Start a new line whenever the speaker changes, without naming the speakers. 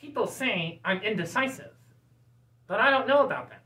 people say I'm indecisive, but I don't know about that.